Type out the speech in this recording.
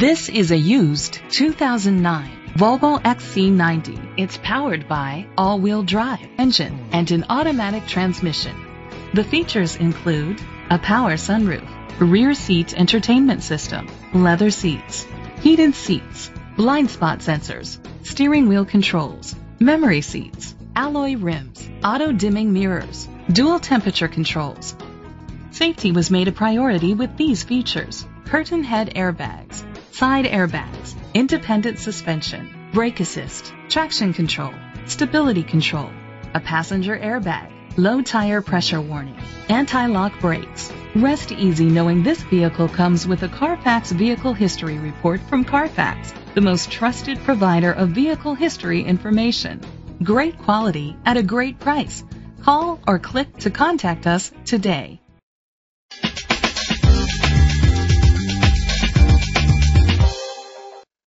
This is a used 2009 Volvo XC90. It's powered by all-wheel drive engine and an automatic transmission. The features include a power sunroof, rear seat entertainment system, leather seats, heated seats, blind spot sensors, steering wheel controls, memory seats, alloy rims, auto dimming mirrors, dual temperature controls. Safety was made a priority with these features. Curtain head airbags, side airbags, independent suspension, brake assist, traction control, stability control, a passenger airbag, low tire pressure warning, anti-lock brakes. Rest easy knowing this vehicle comes with a Carfax Vehicle History Report from Carfax, the most trusted provider of vehicle history information. Great quality at a great price. Call or click to contact us today.